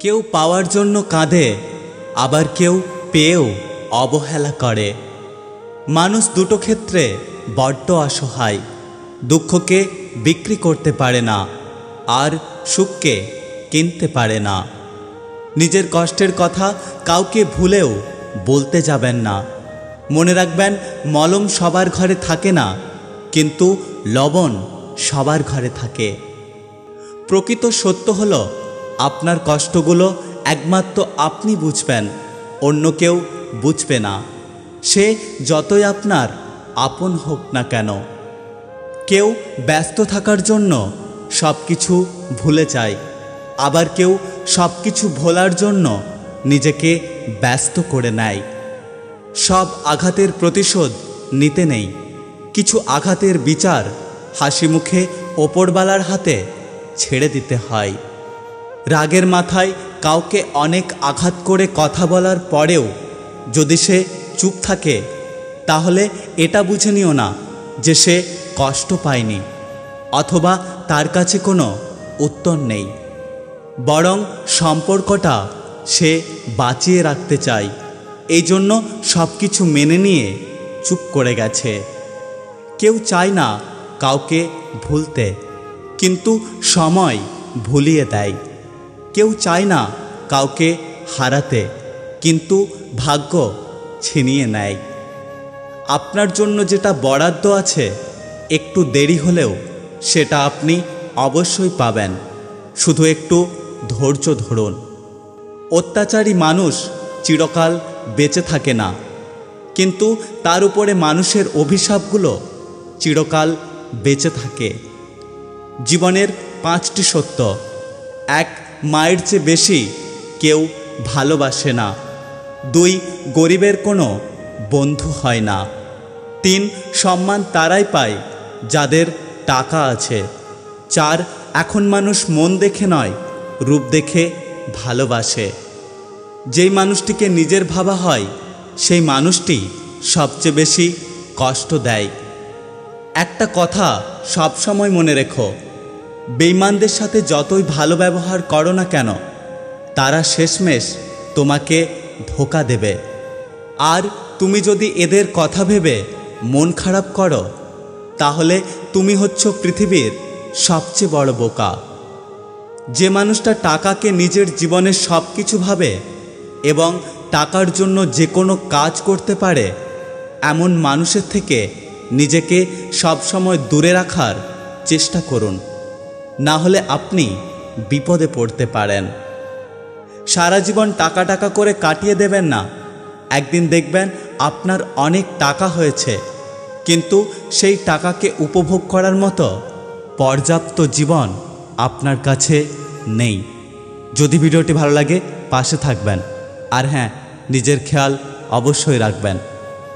কেউ পাওয়ার জন্য কাঁদে, আবার কেউ পেয়েও অবহেলা করে। মানুষ দুটো ক্ষেত্রে বড্ড অসহায়, দুঃখকে বিক্রি করতে পারে না আর সুখকে কিনতে পারে না। নিজের কষ্টের কথা কাউকে ভুলেও বলতে যাবেন না। মনে রাখবেন, মলম সবার ঘরে থাকে না, কিন্তু লবণ সবার ঘরে থাকে। প্রকৃত সত্য হল আপনার কষ্টগুলো একমাত্র আপনি বুঝবেন, অন্য কেউ বুঝবে না। সে যতই আপনার আপন হোক না কেন। কেউ ব্যস্ত থাকার জন্য সব কিছু ভুলে যায়, আবার কেউ সব কিছু ভোলার জন্য নিজেকে ব্যস্ত করে নেয়। সব আঘাতের প্রতিশোধ নিতে নেই। কিছু আঘাতের বিচার হাসি মুখে ওপরবালার হাতে ছেড়ে দিতে হয়। রাগের মাথায় কাউকে অনেক আঘাত করে কথা বলার পরেও যদি সে চুপ থাকে, তাহলে এটা বুঝে নিও না যে সে কষ্ট পায়নি অথবা তার কাছে কোনো উত্তর নেই। বরং সম্পর্কটা সে বাঁচিয়ে রাখতে চায়। এই জন্য সব কিছু মেনে নিয়ে চুপ করে গেছে। কেউ চায় না কাউকে ভুলতে, কিন্তু সময় ভুলিয়ে দেয়। কেউ চায় না কাউকে হারাতে, কিন্তু ভাগ্য ছিনিয়ে নেয়। আপনার জন্য যেটা বরাদ্দ আছে, একটু দেরি হলেও সেটা আপনি অবশ্যই পাবেন। শুধু একটু ধৈর্য ধরুন। অত্যাচারী মানুষ চিরকাল বেঁচে থাকে না, কিন্তু তার উপরে মানুষের অভিশাপগুলো চিরকাল বেঁচে থাকে। জীবনের পাঁচটি সত্য। এক মায়ের চেয়ে বেশি কেউ ভালোবাসে না। দুই, গরিবের কোনো বন্ধু হয় না। তিন, সম্মান তারাই পায় যাদের টাকা আছে। চার, এখন মানুষ মন দেখে নয়, রূপ দেখে ভালোবাসে। যেই মানুষটিকে নিজের ভাবা হয়, সেই মানুষটি সবচেয়ে বেশি কষ্ট দেয়। একটা কথা সবসময় মনে রেখো বেইমানদের সাথে যতই ভালো ব্যবহার করো না কেন, তারা শেষমেশ তোমাকে ধোকা দেবে। আর তুমি যদি এদের কথা ভেবে মন খারাপ করো, তাহলে তুমি হচ্ছ পৃথিবীর সবচেয়ে বড় বোকা। যে মানুষটা টাকাকে নিজের জীবনের সব কিছু ভাবে এবং টাকার জন্য যে কোনো কাজ করতে পারে, এমন মানুষের থেকে নিজেকে সবসময় দূরে রাখার চেষ্টা করুন। না হলে আপনি বিপদে পড়তে পারেন। সারা জীবন টাকা টাকা করে কাটিয়ে দেবেন না। একদিন দেখবেন আপনার অনেক টাকা হয়েছে। কিন্তু সেই টাকাকে উপভোগ করার মতো পর্যাপ্ত জীবন আপনার কাছে নেই। যদি ভিডিওটি ভালো লাগে, পাশে থাকবেন। আর হ্যাঁ নিজের খেয়াল অবশ্যই রাখবেন।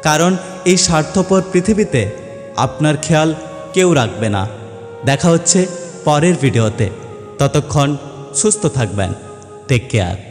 কারণ এই স্বার্থপর পৃথিবীতে আপনার খেয়াল কেউ রাখবে না। দেখা হচ্ছে পরের ভিডিওতে। ততক্ষণ সুস্থ থাকবেন। Take care